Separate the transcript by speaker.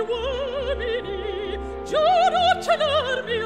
Speaker 1: gli uomini giuro celarmi